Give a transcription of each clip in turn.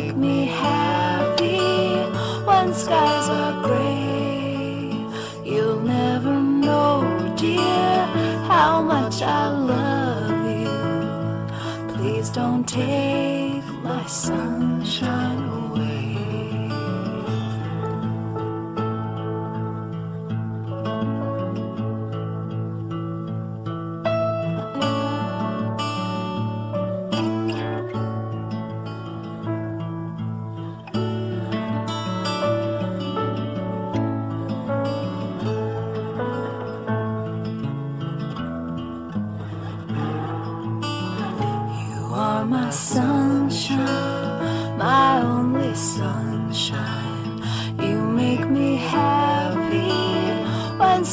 Make me happy when skies are gray. You'll never know, dear, how much I love you. Please don't take my sunshine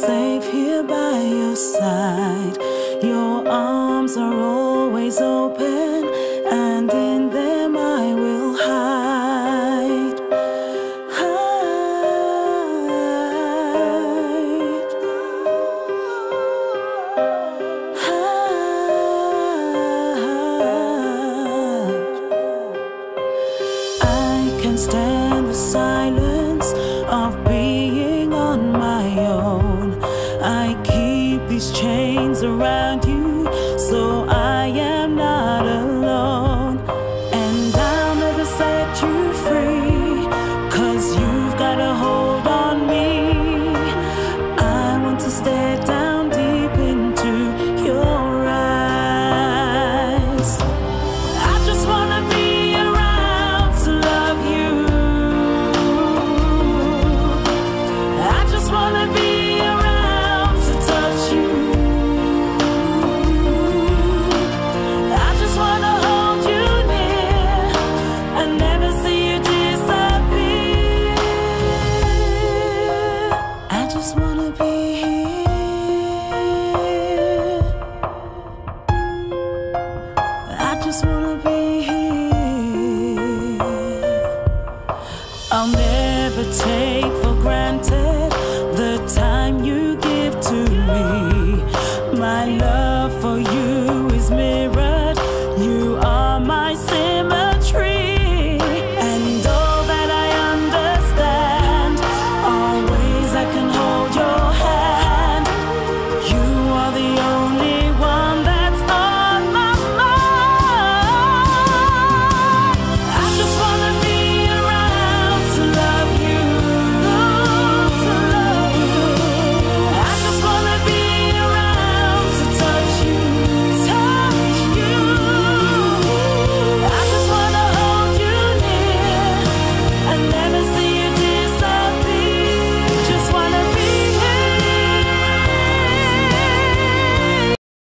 Safe here by your side. Just wanna